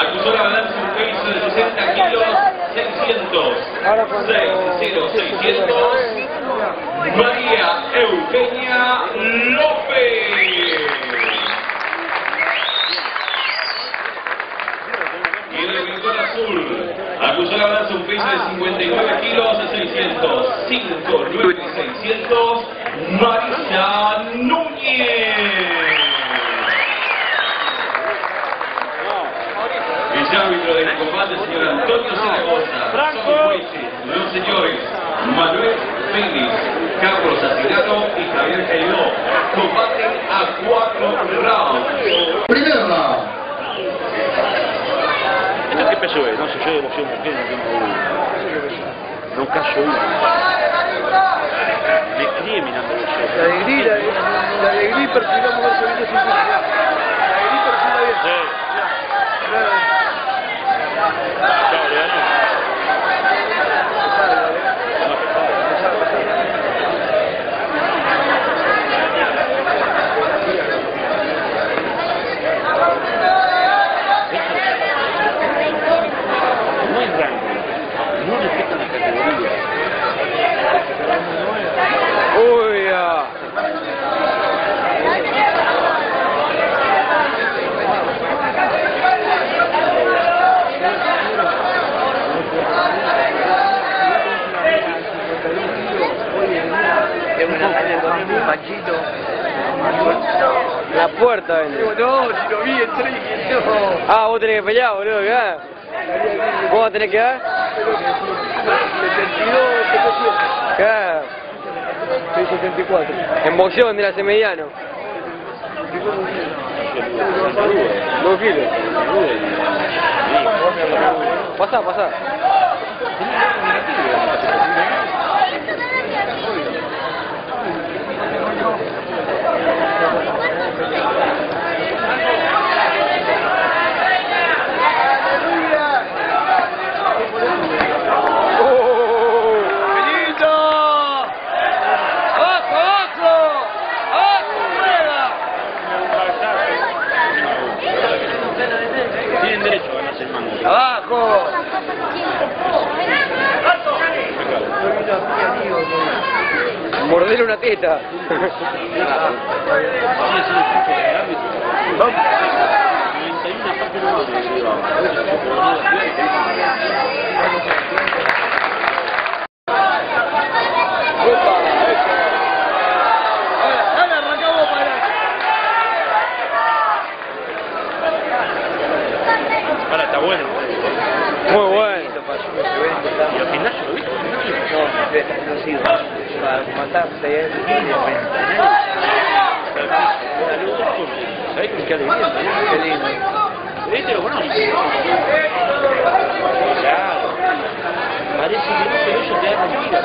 Acusó la balanza un peso de 60 kilos, 600. 600. María Eugenia López. Y el agricultor azul acusó la balanza un peso de 59 kilos, 600. 5, 9, 600. Marisa Núñez. El árbitro del combate, señor Antonio Zaragoza. Son jueces, los señores Manuel Félix, Carlos Asirato y Javier Caidó. Combaten a cuatro rounds. Primer round. ¿Esto qué peso es? No sé, yo de boxeo mujer no tengo. No caso uno. Me crié mirando boxeo. La de Gris, la de, la de Gris perfilamos ver subiendo sin La de Gris perfila bien. Sí. Chao, le ganó. No hay rango. No respetan la categoría. Uy, ya. Es una calle con un panchito. La puerta, vende. No, si lo vi, entré y no. Ah, vos tenés que pelear, boludo, ¿qué? ¿Vos vas a tener que dar? 72, 77. ¿Qué? Soy 74. En boxeo vendrá a ser mediano. Dos kilos. Pasá, pasá. Morderle una teta. Vamos. 91 aparte no vale, le digo, a veces se pone la ciudad y te Opa, eso. Ahora, ahora arrancamos para Ahora está bueno. Muy bueno. ¿Y al gimnasio lo viste? No, no sigo. Para matarse, ¿Sabés con qué alegría? Qué lindo. ¿Este lo conoce? Claro. Parece que no, pero eso te da tranquilo.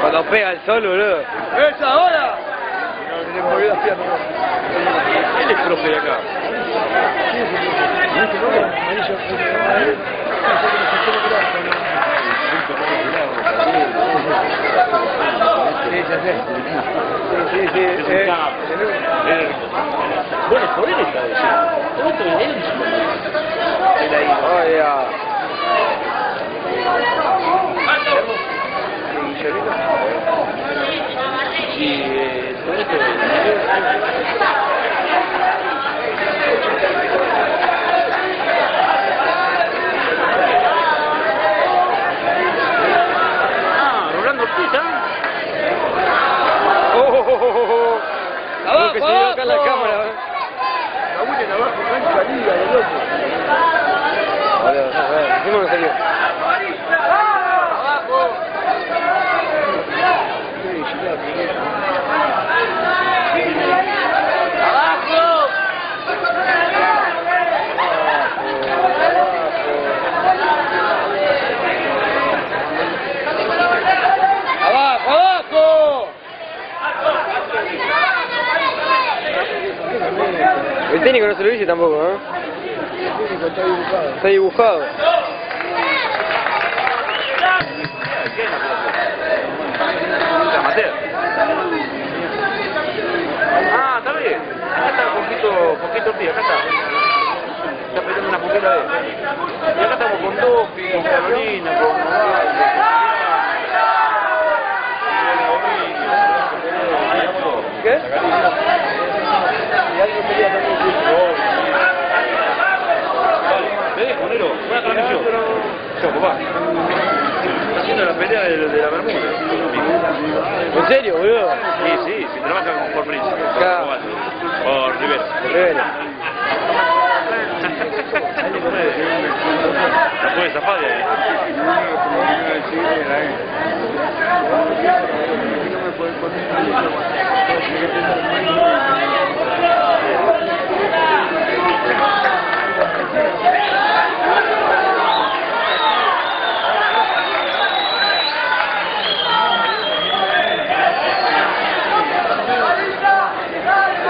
Cuando pega el sol, boludo. ¡Es ahora! Se le movió las piernas. Él es profe de acá. Ya sé. Sí, sí, sí. Es eh. Eh, Bueno, por él está diciendo. Todo esto es él. Él ahí. Oh, ya. Y eh, todo esto Ah, técnico no se lo dice tampoco, ¿eh? Está dibujado. Amateur. Ah, está bien. Acá está poquito, poquito tío, acá está. Está tercera vez. Y acá estamos con Duffy, con Carolina, con ¿Qué? Y alguien pelea también. Te dejo, Nero. Voy a transmisión. Haciendo la pelea de, de la Bermuda. ¿En serio, boludo? Sí, sí, si trabaja con por Príncipe. Claro. Por Rivera. Rivera. La puede zafar de ahí.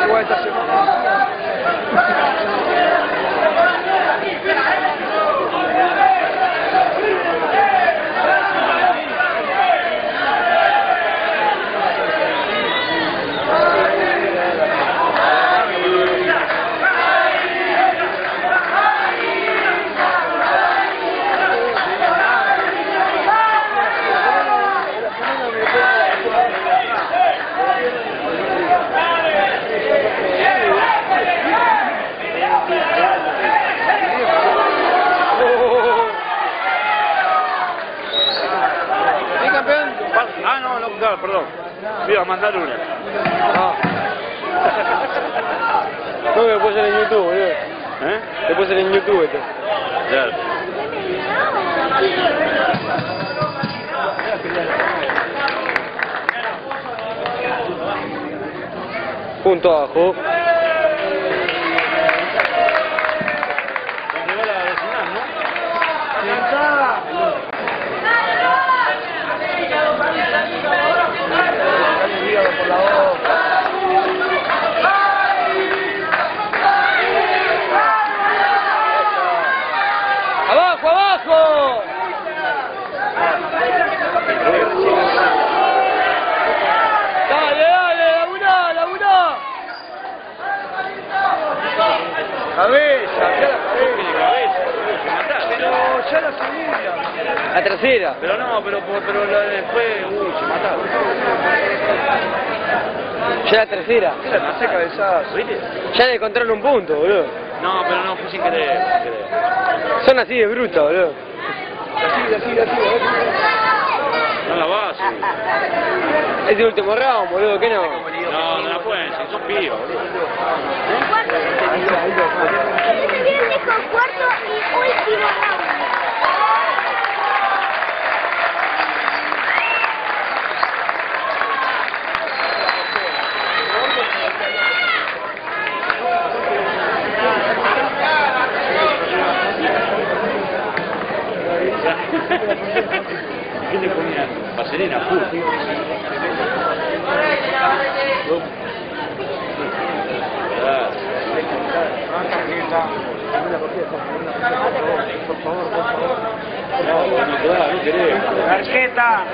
Igual esta semana. ¿Sí, campeón? Pa- Ah, no, no, claro, perdón. Me iba a mandar una. Ah. No, que lo puedo hacer en YouTube, boludo. ¿Eh? Lo puedo hacer en YouTube esto. Claro. Punto abajo. Cabeza, ya la cabeza. Pero ya la segunda. La tercera. Pero no, pero, pero la de después, uy, se mataron. Ya la tercera. Era más cabezazo. ¿Viste? Ya le encontraron un punto, boludo. No, pero no, fue sin querer, sin querer. Son así de brutos, boludo. Así, así, así, así. No la vas. Es el último round, boludo, ¿qué no? No, no la pueden, si son pibos, boludo. Bien dijo cuarto y último round. Full. Claro. No, no te da, no querés. Tarjeta.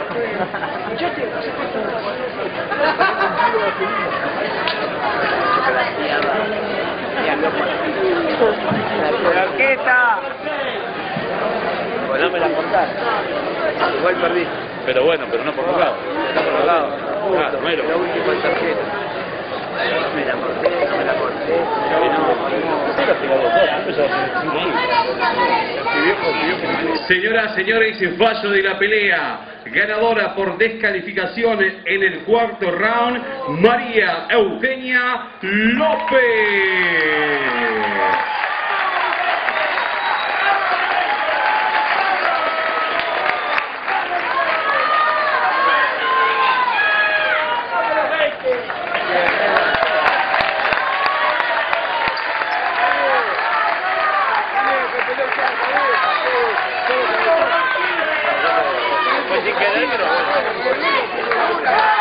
Tarjeta. No me la contás. Igual perdí. Pero bueno, pero no por lado. Está por lado. Claro, Melo. La última tarjeta. Me la corté, no me la corté. Señoras, señores, fallo de la pelea. Ganadora por descalificación en el cuarto round, María Eugenia López. Pues sin querer, pero bueno.